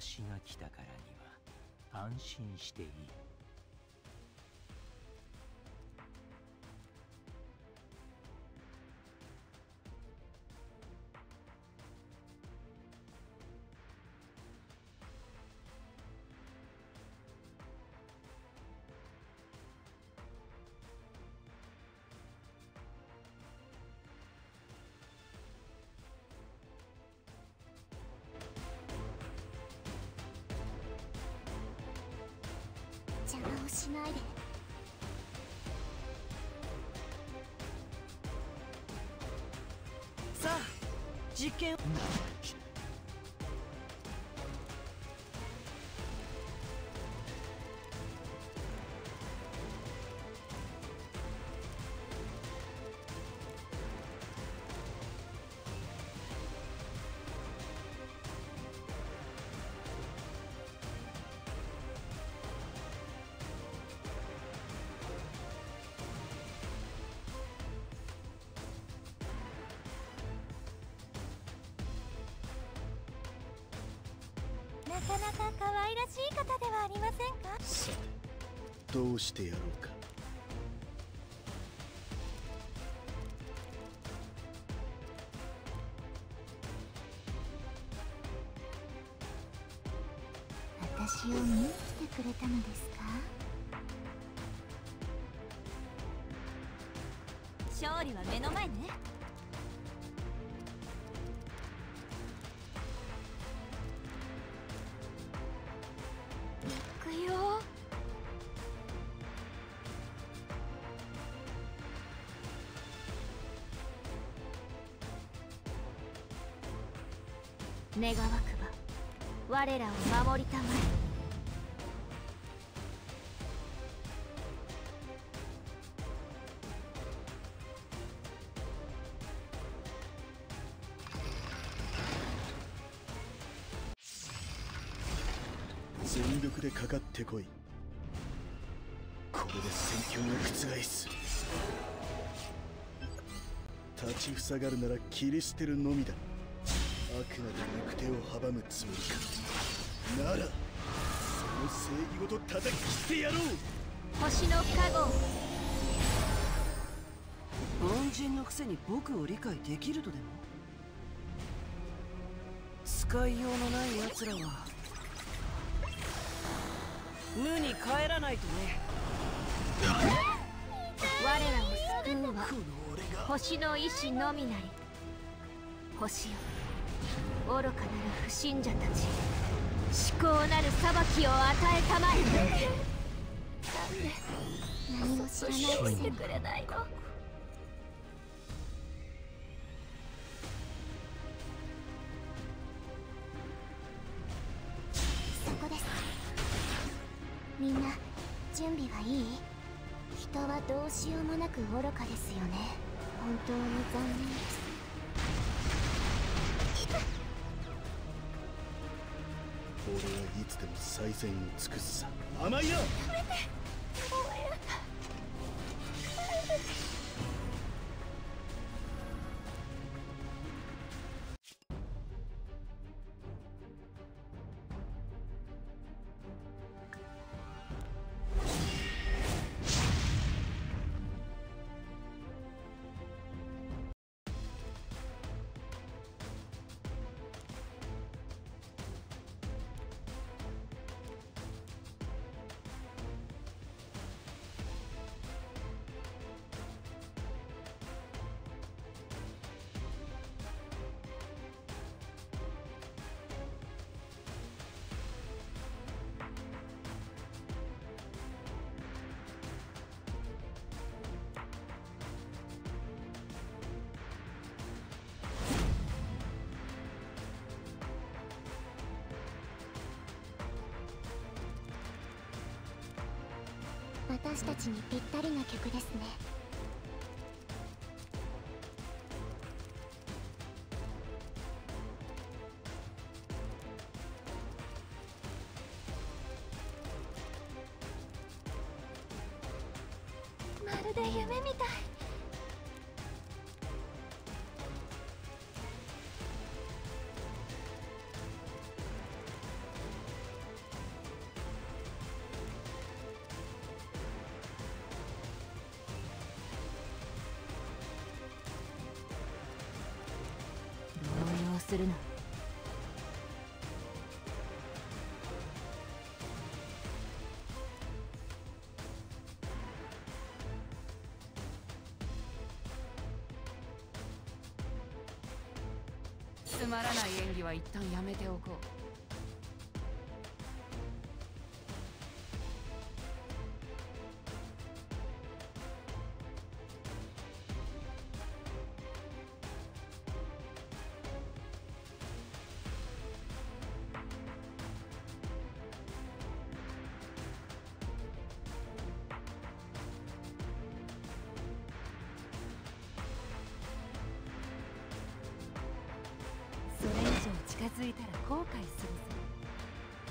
私が来たからには安心していい。てどうしてやろうか。私を見に来てくれたのですか？勝利は目の前ね願わくば我らを守りたまえ。全力でかかってこい。これで戦況を覆す。立ちふさがるなら切り捨てるのみだ。あくまで行く手を阻むつもりかならその正義ごと叩き切ってやろう星の加護凡人のくせに僕を理解できるとでも使いようのない奴らは無に帰らないとね我らを救うはこの俺が星の意志のみなり星よ愚かなる不信者たち至高なる裁きを与えたまえ。何も知らないくせくれないの。そこですみんな準備はいい人はどうしようもなく愚かですよね本当に残念。ですつでも最善を尽くすさ。甘いなちにぴったりな曲ですね。まるで夢みたい。は一旦やめておこう。後悔するぞ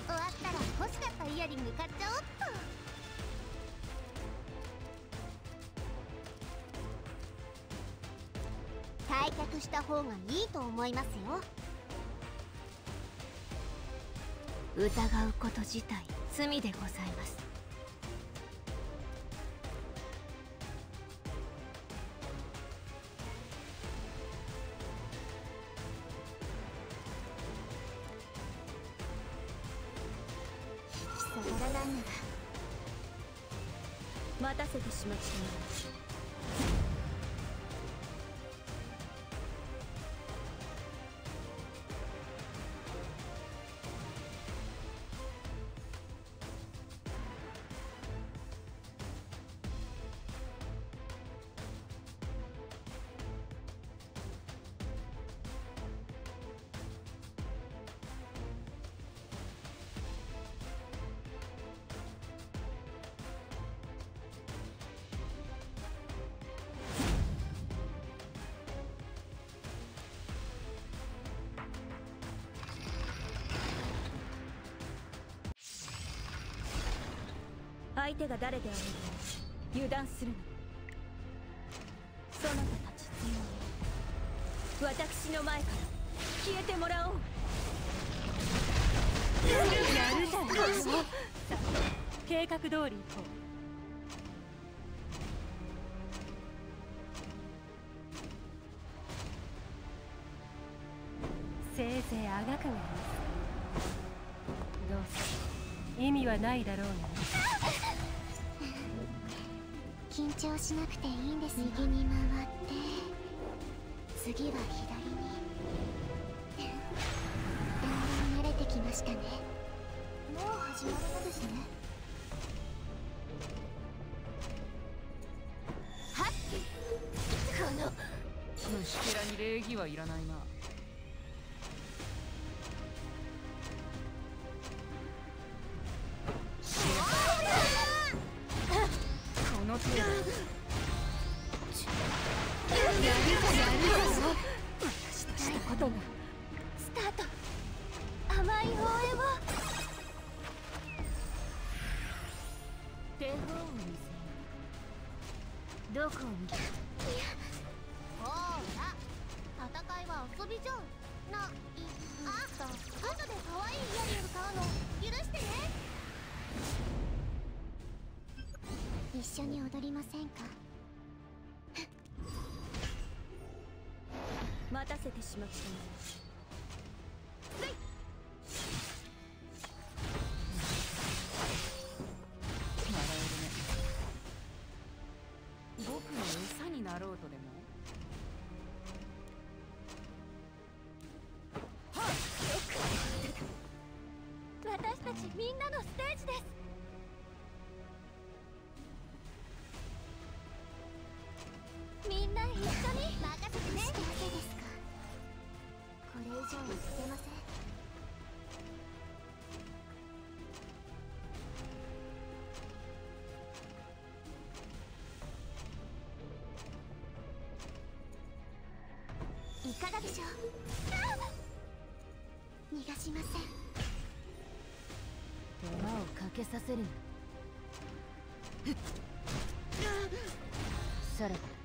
終わったら欲しかったイヤリング買っちゃおっと。退却した方がいいと思いますよ。疑うこと自体罪でございます。らないなら。待たせてしまったが誰であれ油断するなそなたたち全員私の前から消えてもらおうやるじゃないさあ計画通り行こうせいぜいあがくがいいどうせ意味はないだろうが緊張しなくていいんです。右に回って次は左に。だんだん慣れてきましたね。もう始まるのですね。はっ。この。虫けらに礼儀はいらないなせてしまったの。いかがでしょう？逃がしません。手間をかけさせる。なさらば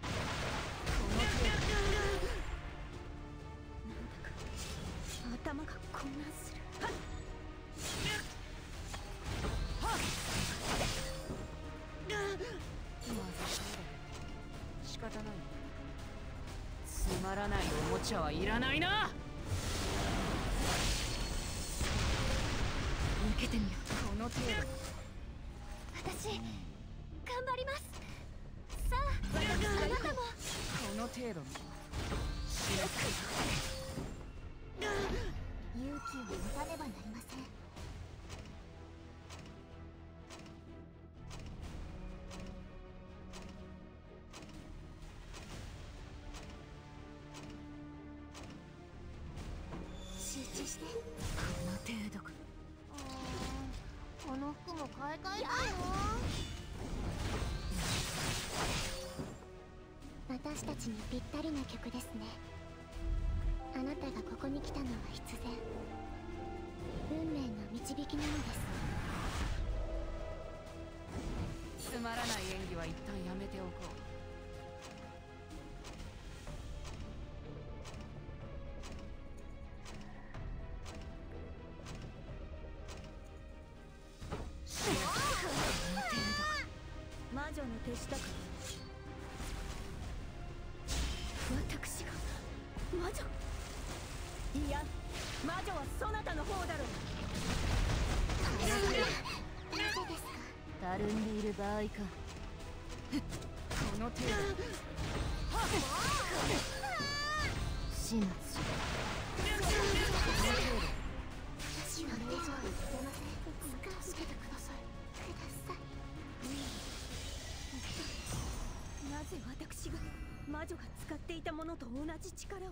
茶はいらないな。して。この程度か。この服も買い替えたよ私たちにぴったりな曲ですね。あなたがここに来たのは必然。運命の導きなのです。つまらない演技は一旦やめておこう魔女の手下か私が魔女いや魔女はそなたの方だろう。なぜですかたるんでいる場合かこの程度始末し私は。手錠を捨てませぜ私が魔女が使っていたものと同じ力を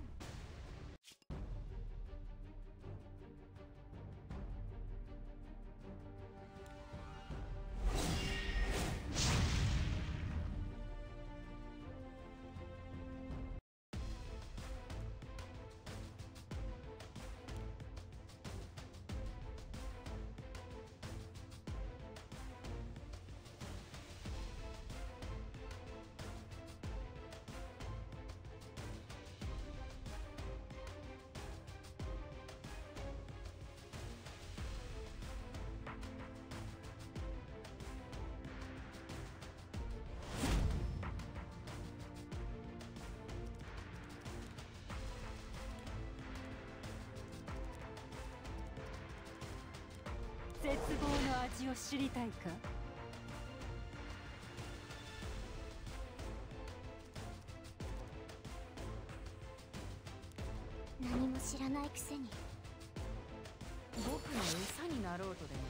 絶望の味を知りたいか？何も知らないくせに。僕の餌になろうとでも？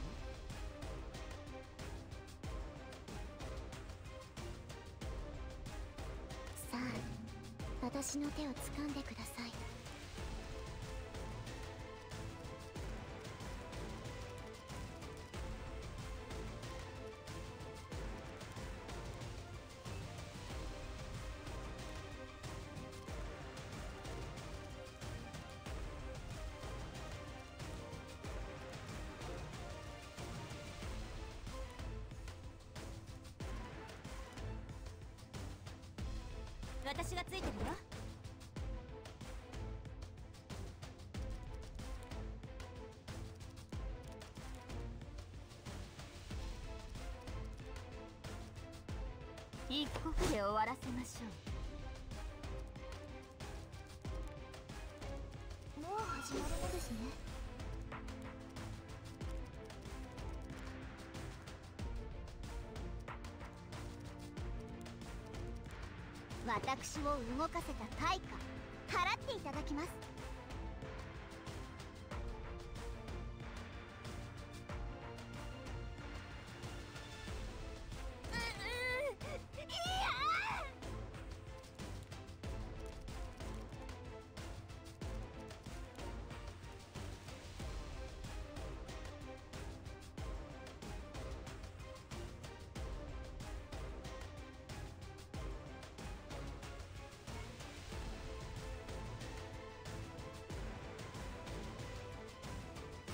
さあ私の手を掴んでくださいで終わらせましょう。もう始まるのですね。私を動かせた対価払っていただきます。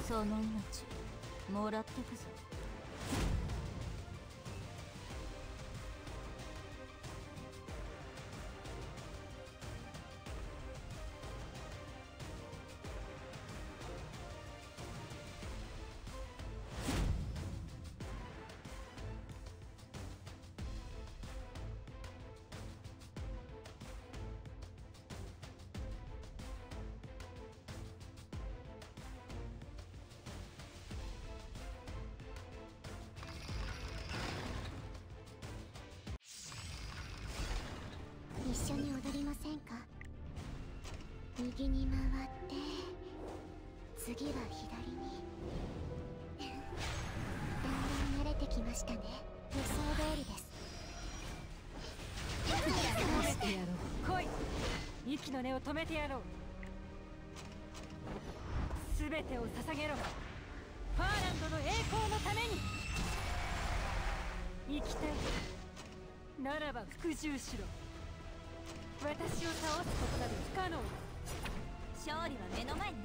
その命もらってくぞしたね。予想通りです。止めてやろう。来い。息の根を止めてやろう。全てを捧げろ。ファーランドの栄光のために。生きたいならば服従しろ。私を倒すことなど不可能。だ勝利は目の前ね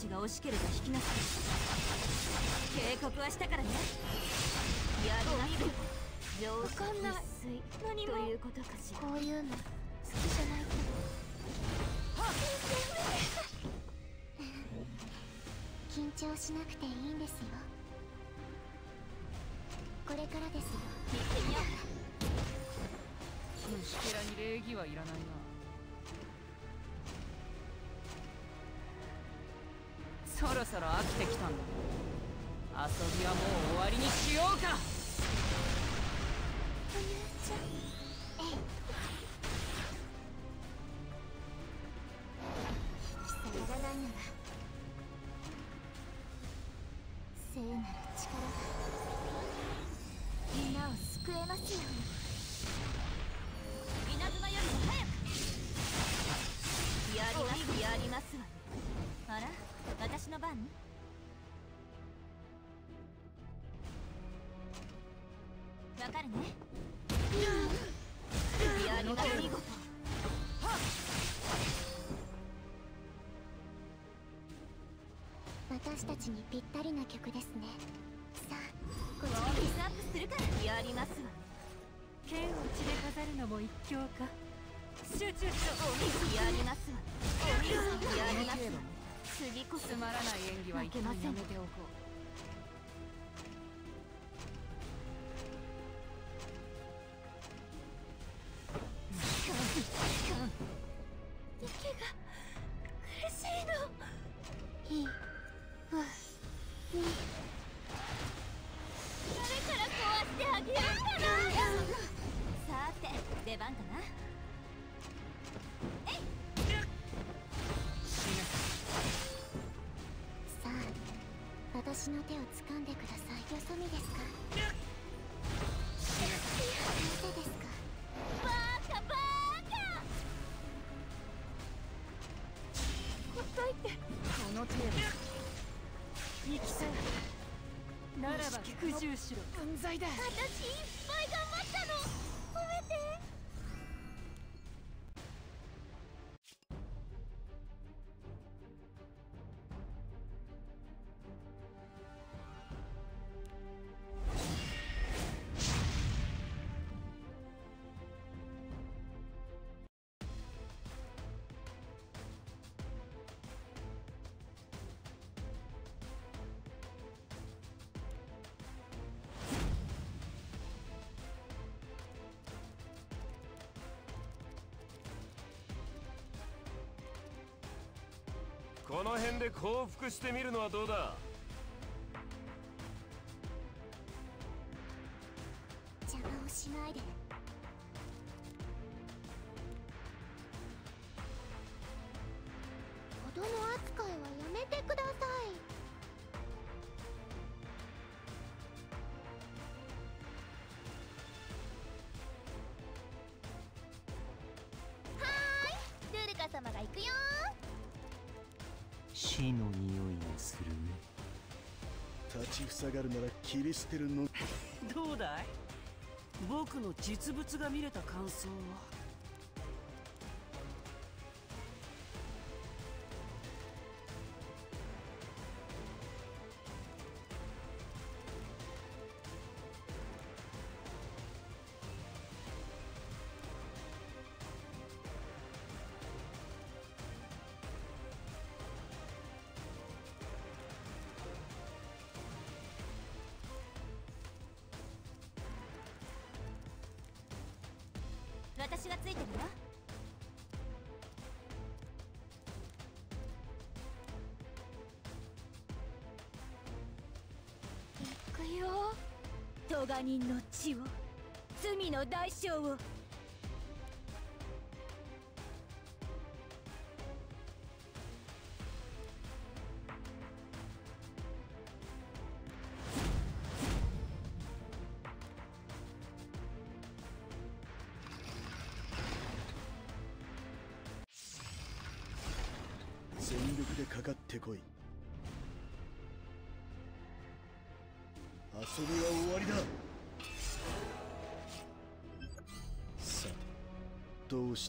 命が惜しければ引きなさい。警告はしたからね。やない必何も須ということかしらこういうの。好きじゃないけど。緊張しなくていいんですよ。これからですよ。虫けらに礼儀はいらないなそろそろ飽きてきたんだ。遊びはもう終わりにしようか。えわかるね。やります見事私たちにぴったりな曲ですね。さあこウォちらーミングアップするから。やりますわ剣を血で飾るのも一興か。集中しろ。やりますわやりますわ次こそ。つまらない演技は一旦やめておこう私の手を掴んでください。よそ見ですか？なぜですか？バカバカ。ほっといて。この程度生きたいならば服従しろ。犯罪だ。私で降伏してみるのはどうだ？邪魔をしないで子供扱いはやめてください。ルルカ様が行くよ死の匂いがするね。立ちふさがるなら切り捨てるの。どうだい？僕の実物が見れた感想は？人の血を罪の代償を。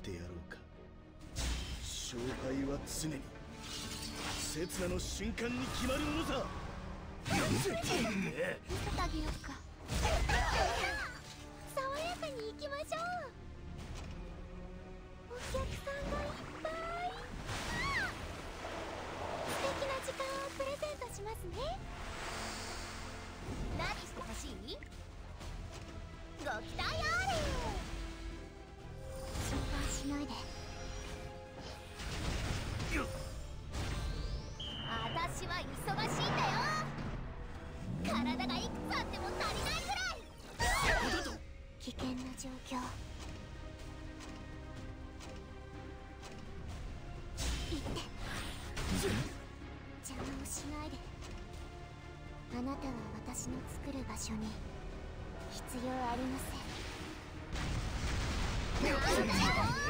してやろうか。勝敗は常に。刹那の瞬間に決まるものさ見せてあげようか所に。必要ありません。なんだ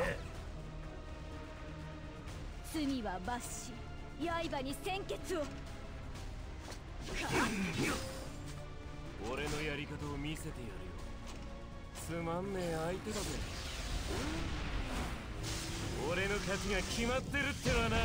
よ罪は罰し刃に鮮血を。俺のやり方を見せてやるよ。つまんねえ相手だぜ。俺の勝ちが決まってるってのはな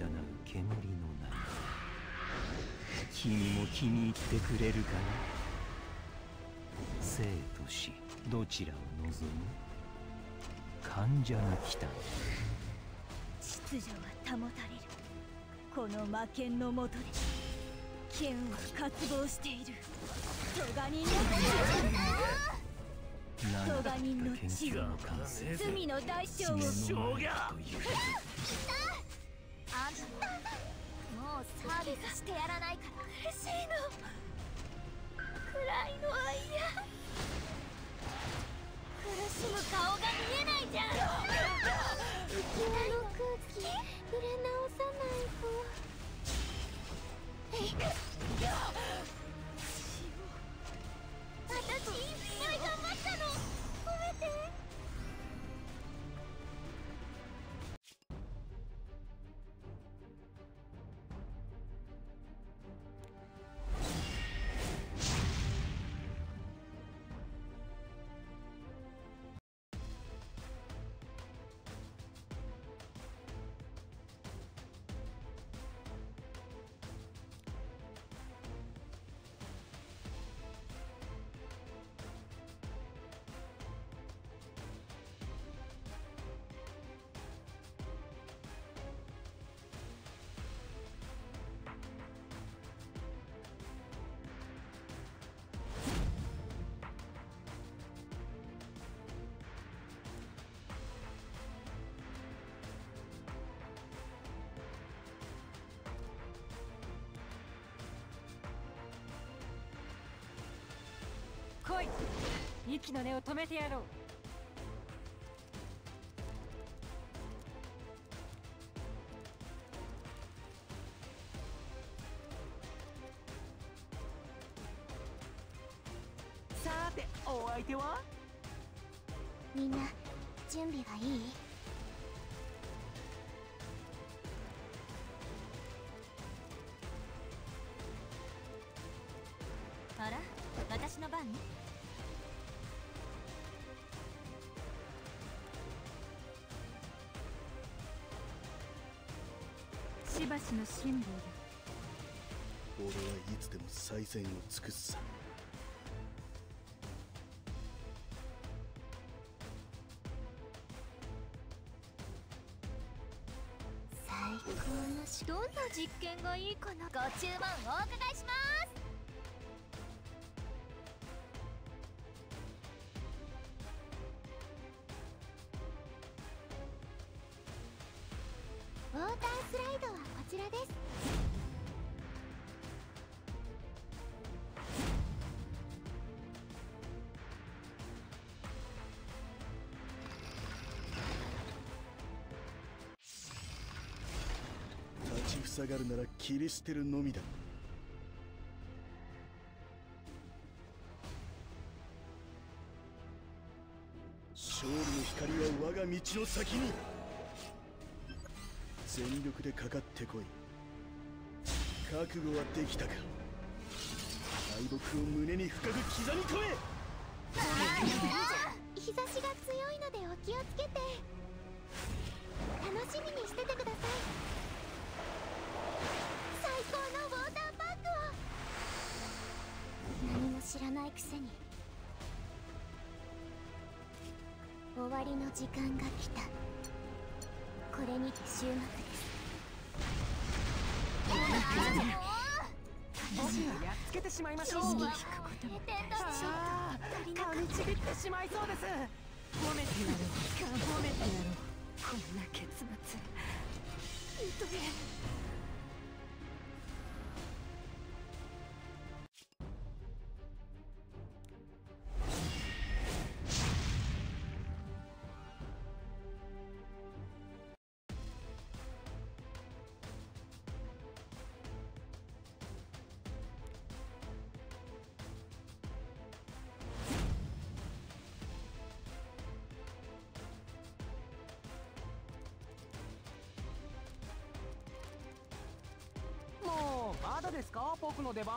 ざなう煙のない君も気に入ってくれるかな生と死どちらを望む患者が来た秩序は保たれるこの魔剣のもとで剣は渇望している咎人の何だった咎人の血を罪の代償をもうサービスしてやらないから嬉しいの暗いのは嫌苦しむ顔が見えないじゃん部屋の空気触れ直さないとえっ私来い。息の根を止めてやろう。辛抱だ俺はいつでも最善を尽くすさ。最高のどんな実験がいいかな。ご注文お伺いします。立ちふさがるなら切り捨てるのみだ。勝利の光は我が道の先に。全力でかかってこい。覚悟はできたか。敗北を胸に深く刻み込め。日差しが強いのでお気をつけて。楽しみにしててください。知らないくせに。終わりの時間が来た。これにて終幕です。僕がやっつけてしまいましょう知識聞くことも噛みちぎってしまいそうです褒めてやろう褒めてやろうこんな結末た認め僕の出番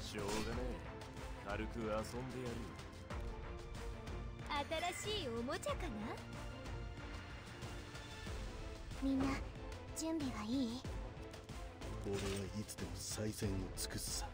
しょうがねえ。軽く遊んでやる。よ新しいおもちゃかな？みんな準備はいい？俺はいつでも最善を尽くすさ。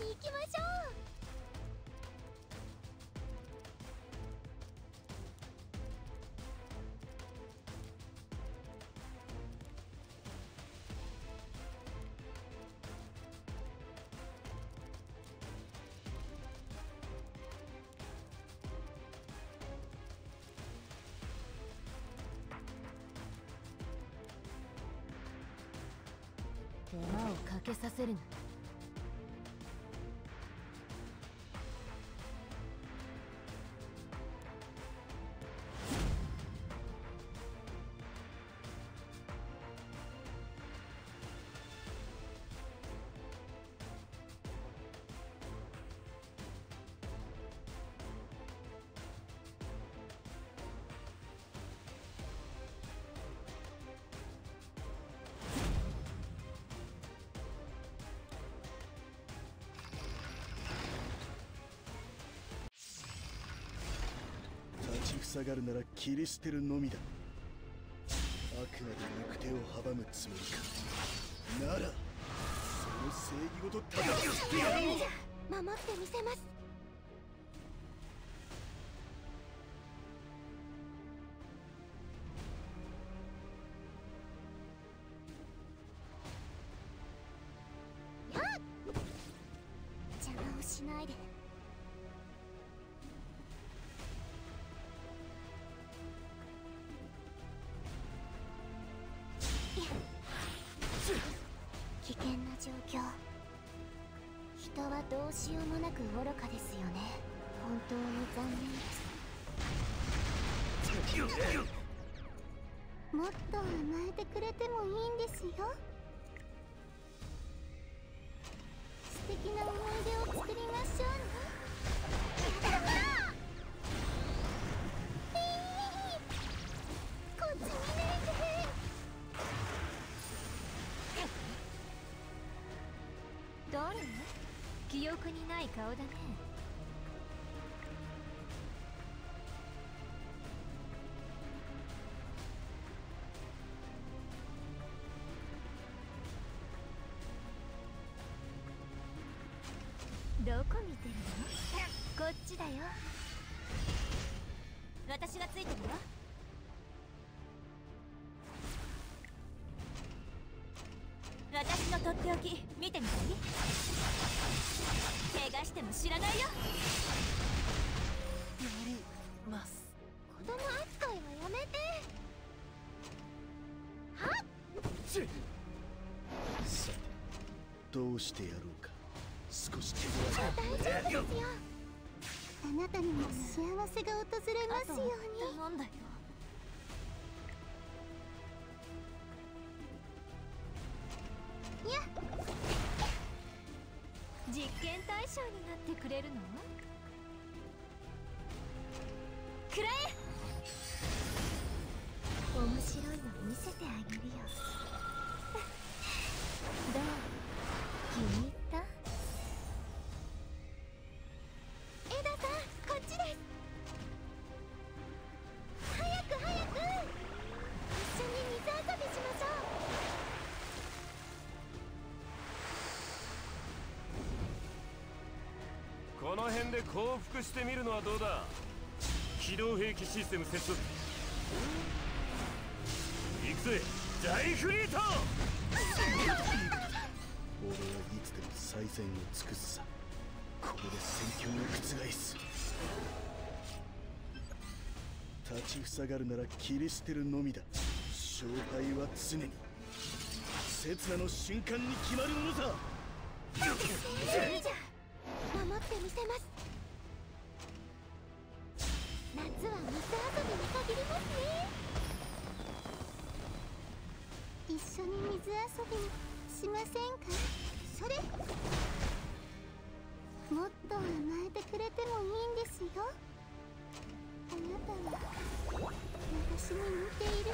に行きましょう。手間をかけさせるな下がるなら切り捨てるのみだ。あくまで行く手を阻むつもりか。ならその正義ごと叩き切ってやろう。守ってみせます。く愚かですよね。本当に残念。ですもっと甘えてくれてもいいんですよ。素敵な思い出を作りましょうね。憶にない顔だね。どこ見てるの？こっちだよ。私がついてるよ。してやろうか。少し手大丈夫ですよ。あなたにも幸せが訪れますように。頼んだよの辺で降伏してみるのはどうだ？機動兵器システム接続。行くぜ。大フリート！俺はいつでも最善を尽くすさ。ここで戦況を覆す。立ちふさがるなら切り捨てるのみだ。勝敗は常に。刹那の瞬間に決まるものさ守ってみせます。夏は水遊びに限りますね。一緒に水遊びしませんか？それ。もっと甘えてくれてもいいんですよ。あなたは私に似ている。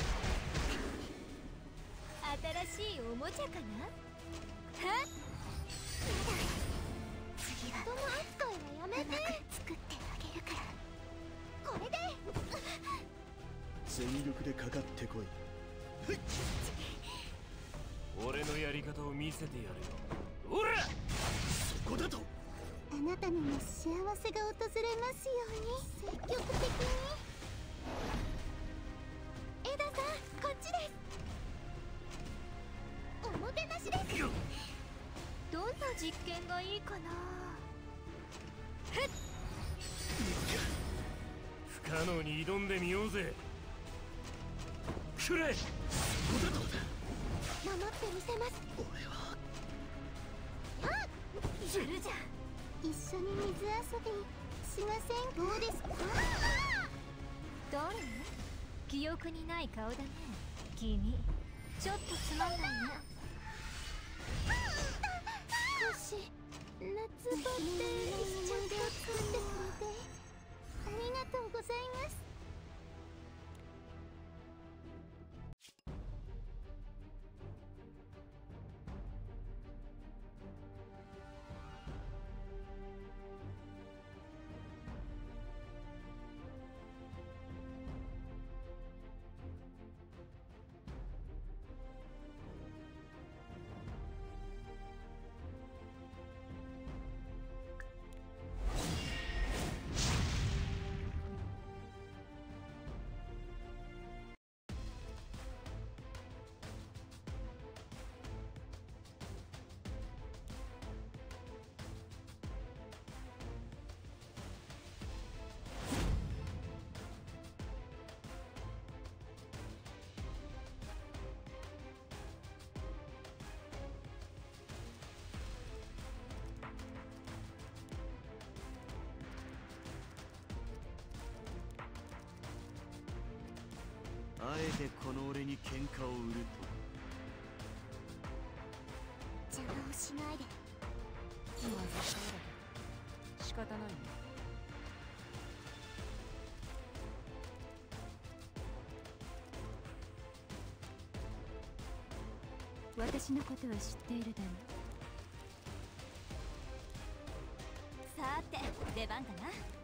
新しいおもちゃかな？次は子供扱いはやめて。うまく作ってあげるからこれで。全力でかかってこい。俺のやり方を見せてやるよ。おら。そこだと。あなたにも幸せが訪れますように。積極的に。エダさんこっちです。おもてなしですどんな実験がいいかな？不可能に挑んでみようぜ。くれ。守ってみせます。俺はするじゃん。一緒に水遊びしませんかどうですか誰記憶にない顔だね。君。ちょっとつまんないね。少し夏バテしちゃったかってくれてありがとうございます。でこの俺に喧嘩を売ると。邪魔をしないで。まずそうだけど仕方ないね。私のことは知っているだろさて出番かな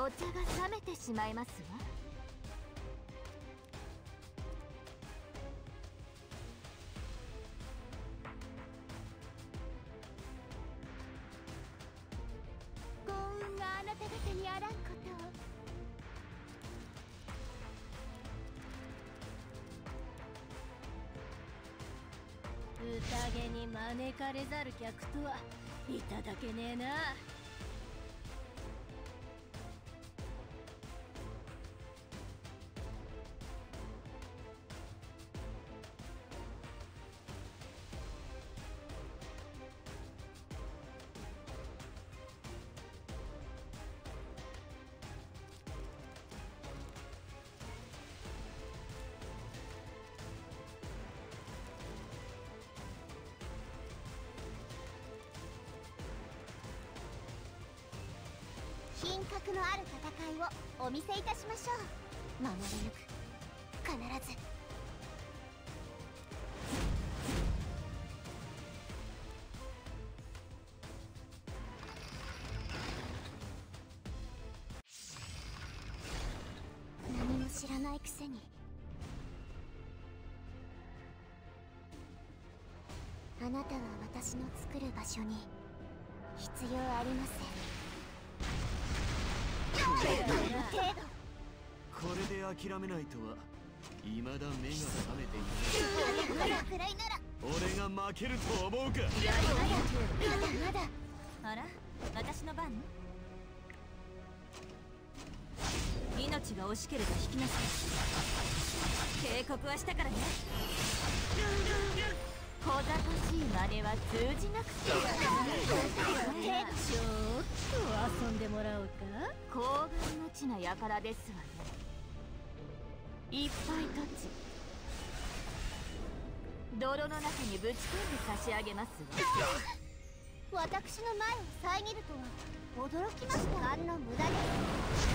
お茶が冷めてしまいますわ。幸運があなた方にあらんことを。宴に招かれざる客とはいただけねえな。品格のある戦いをお見せいたしましょう。守り抜く必ず。何も知らないくせに。あなたは私の作る場所に必要ありません。これで諦めないとは未だ目が覚めていない。まだくらいなら俺が負けると思うか。まだまだ。あら私の番？命が惜しければ引きなさい。警告はしたからね。小賢しい真似は通じなくてちょっと遊んでもらおうか高顔無知な輩ですわねいっぱい土地泥の中にぶち込んで差し上げますわ私の前を遮るとは驚きましたあんの無駄です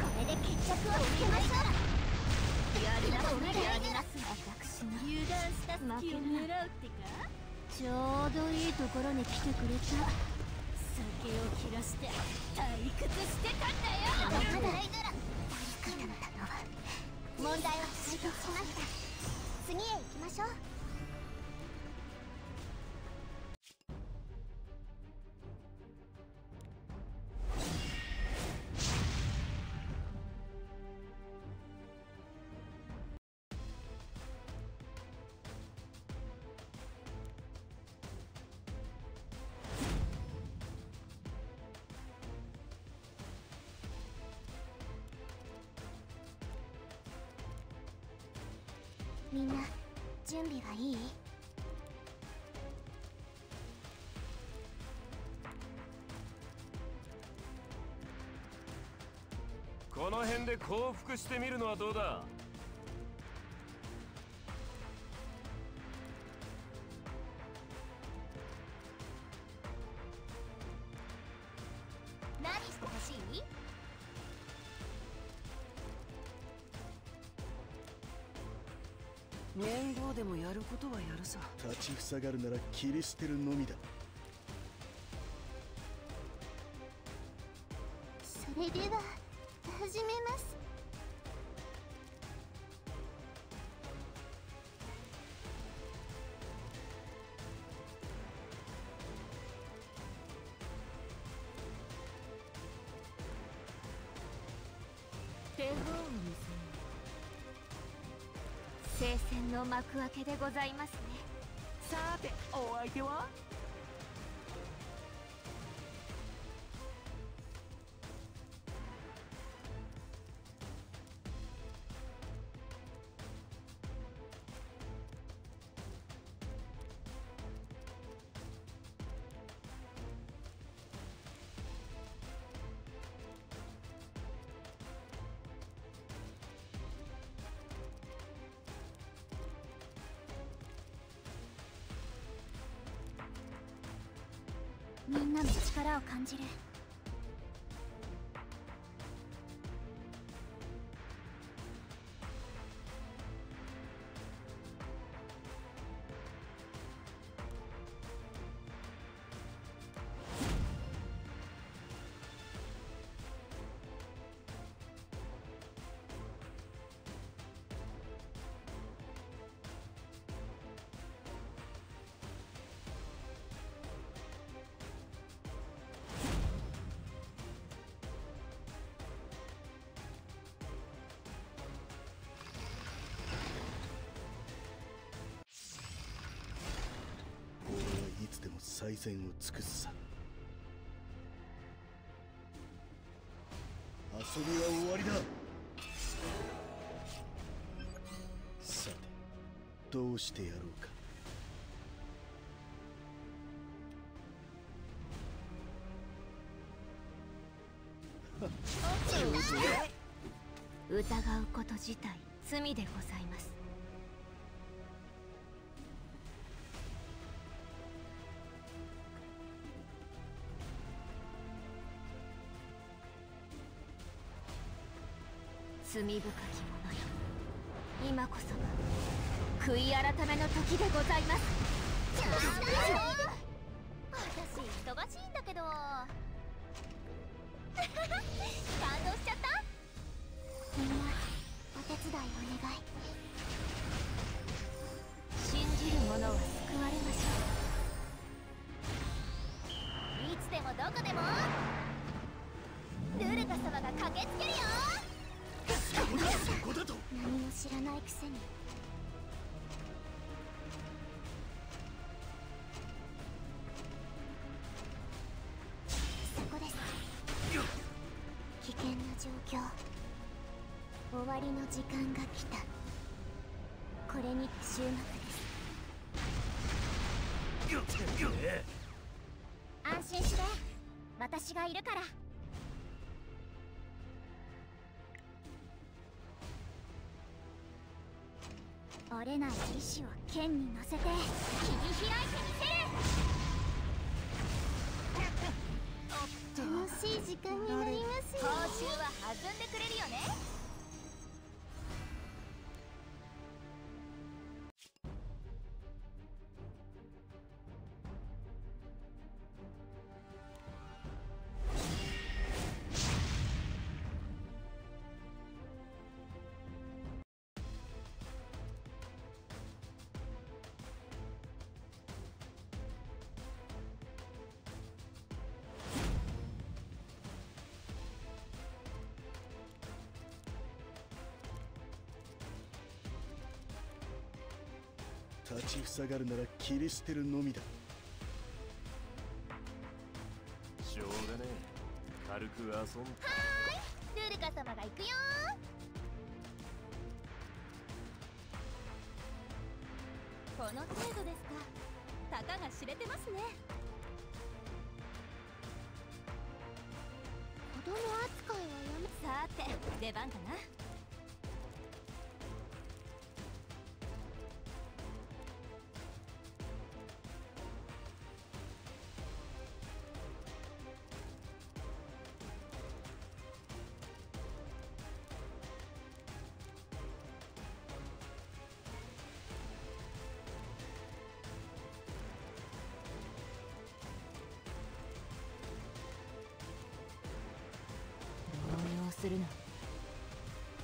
これで決着をつけましょう。やりなさいやりなさい私の油断した隙を狙うってかちょうどいいところに来てくれた。酒を切らして退屈してたんだよまだなら大好きだったのは問題は解決しました。次へ行きましょう。準備はいい？この辺で降伏してみるのはどうだ？ことはやるさ。立ちふさがるなら切り捨てるのみだ。聖戦の幕開けでございますね。さてお相手は？みんなの力を感じる。善を尽くすさ遊びは終わりだ。さてどうしてやろうか。疑うこと自体罪でございます。罪深き者よ。今こそが悔い改めの時でございます。に。そこです。危険な状況。終わりの時間が来た。これに終幕です。安心して。私がいるかられない意志を剣に乗せて。切り開いてみせる。楽しい時間になりますよ。報酬は弾んでくれるよね立ちふさがるなら切り捨てるのみだ。しょうがねえ。軽く遊んはーい。ルルカ様が行くよ。この程度ですか。たかが知れてますね。子供扱いはやめ。さて出番かなするな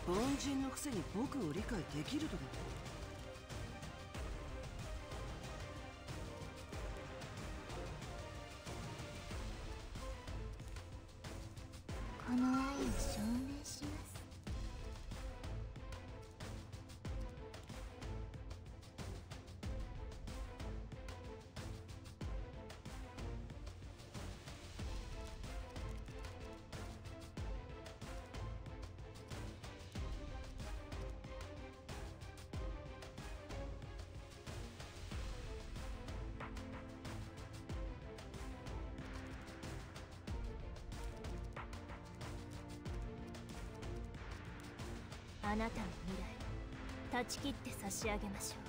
凡人のくせに僕を理解できるとでもこの愛を証明あなたの未来断ち切って差し上げましょう。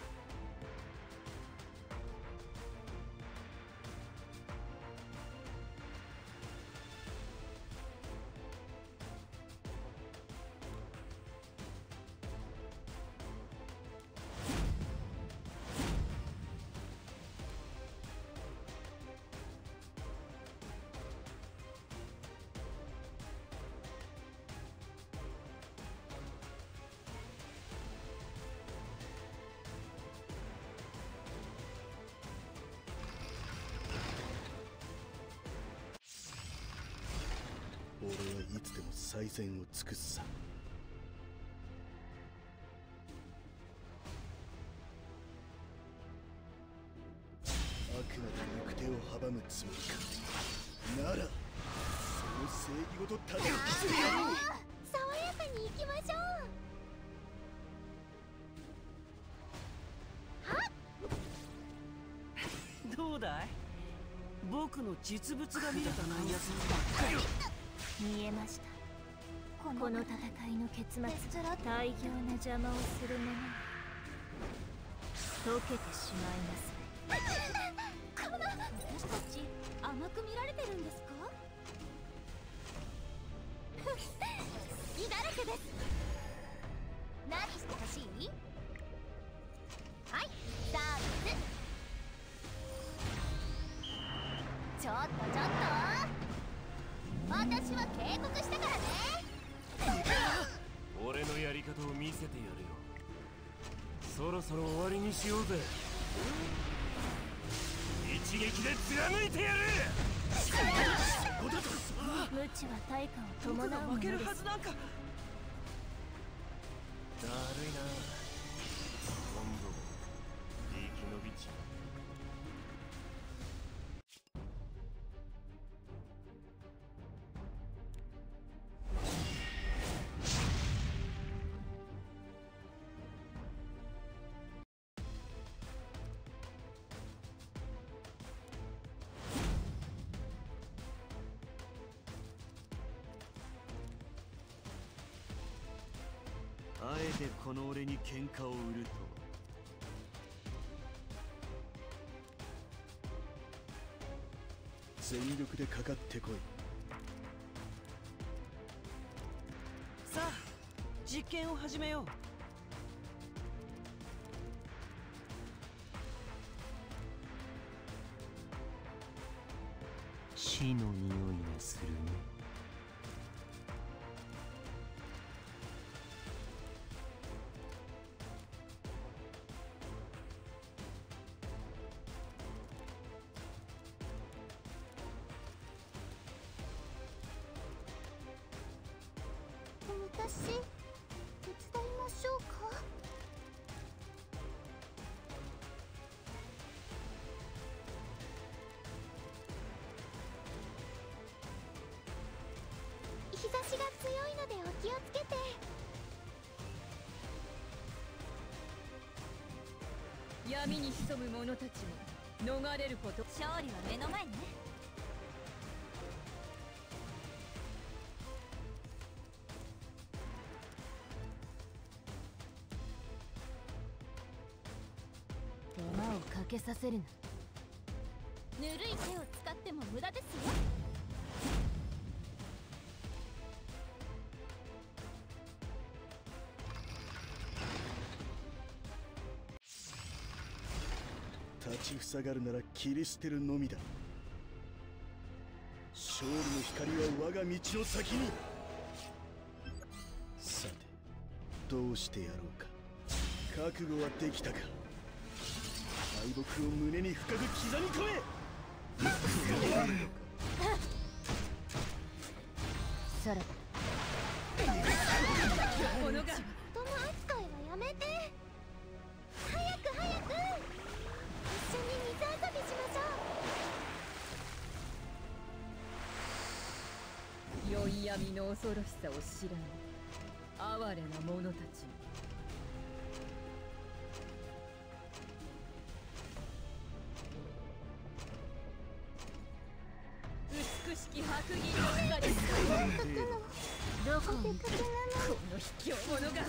善を尽くすさ。あくまで行く手を阻むつもりか。ならその正義ごと叩きつけてやろう。爽やかに行きましょう。どうだい？僕の実物が見れたなやつ見えましたこの戦いの結末大量な邪魔をするもの。溶けてしまいます。私たち甘く見られてるんですか好きだらけです何してほしい？そろそろ終わりにしようぜ。一撃で貫いてやる。無知は対価を伴僕が負けるはずなんか。だるいなてこの俺に喧嘩を売ると全力でかかってこい。さあ実験を始めよう。死の匂いがするね強いのでお気をつけて。闇に潜む者たちも逃れること。勝利は目の前ね。手間をかけさせるなちふさがるなら切り捨てるのみだ。勝利の光は我が道の先に。さてどうしてやろうか。覚悟はできたか。敗北を胸に深く刻み込め。さらば。このがょう良い闇の恐ろしさを知らぬ哀れな者たち。美しき白銀の中ですどこにこの卑怯者が。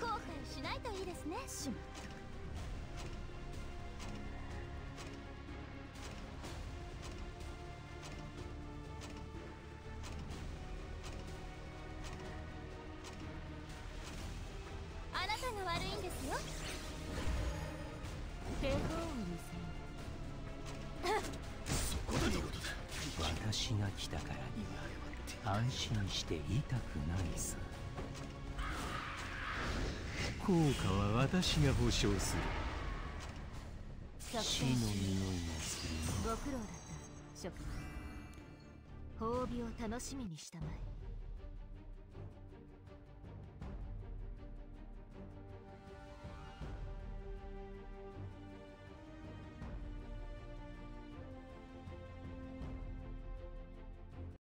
後悔しないといいですね。しまったして痛くない。さ効果は私が保証する。作死の戦匂いがするご苦労だった。諸君褒美を楽しみにしたまえ